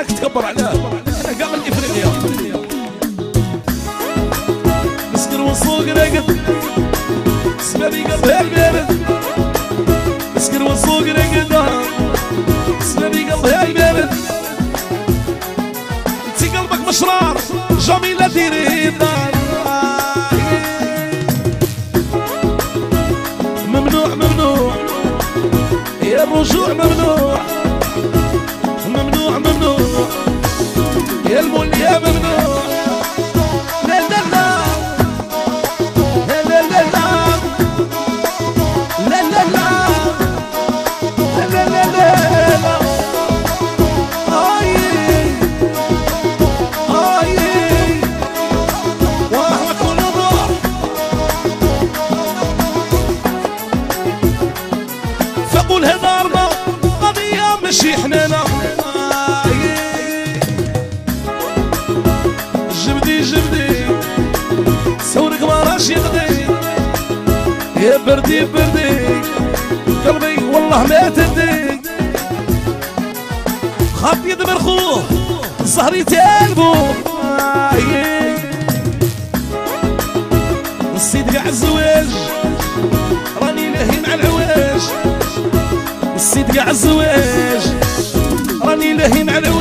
راك تكبر علاه أنا كاع من افريقيا مسكر والسوق راقد بردي بردي. قلبي والله ما تدي خاف يدبر خوه صهري تالبو نسيت قاع الزواج راني لاهي مع العواج. نسيت قاع الزواج راني لاهي مع العواج.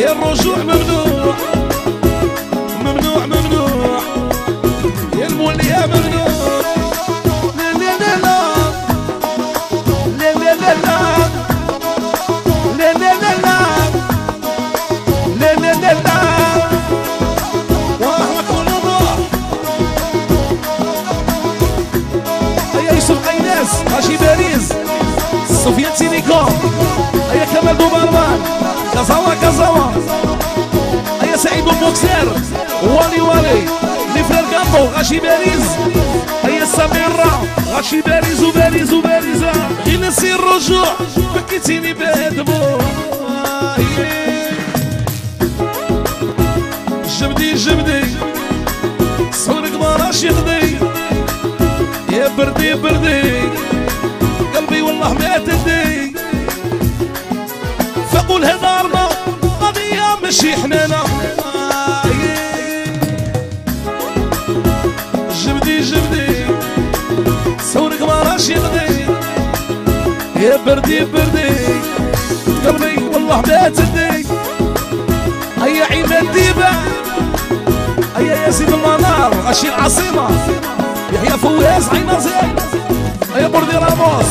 يا الرجوع ممنوع. ممنوع ممنوع. يا المولية ممنوع. لا لا لا لا. لا لا لا لا. لا لا لا لا. لا لا يوسف قيناس ماشي باريس. سفيان تيليكوم هيا كمال بوبرمان كازاوا كازاوا. غاشي باريس. هيا سميرة غاشي باريس وباريس وباريس. غير نسي الرجوع. بكيتيني بهدبو جبدي جبدي. صورك ما راش يا بردي بردي. قلبي والله ما تدي. فقول هدارنا قضية ماشي حنانة يا بردي بردي. قلبي والله ما تدي هيا عماد ديبة هيا يا سيد المنار غشي العاصمة يحيى فواز عين نظير هيا بردي راموس.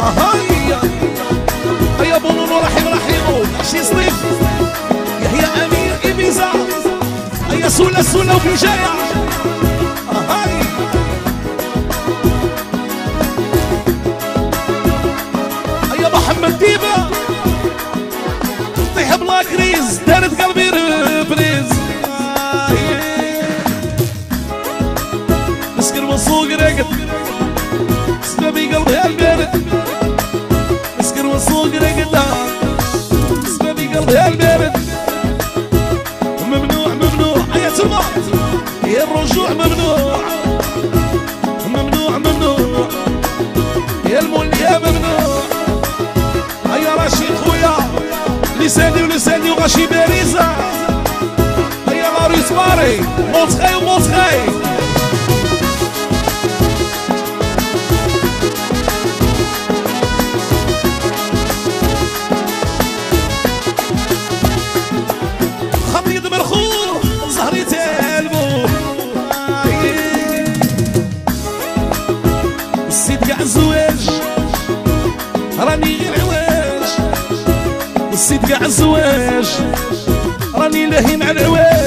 هيا. هيا بولونو رحيم. رحيمو شي صديف يحيى أمير ابيزا هيا سولا سولا وبجاية هاي سبابي قلبي البارد ممنوع ممنوع. يا تما يا الرجوع ممنوع. ممنوع ممنوع. يا المولية ممنوع. هيا رشيد خويا. لساني ولساني وغاشي باريزة هيا غاريس ماري موتخي وموتخي خبيض العواش نسيت كاع الزواج راني لاهي مع العواش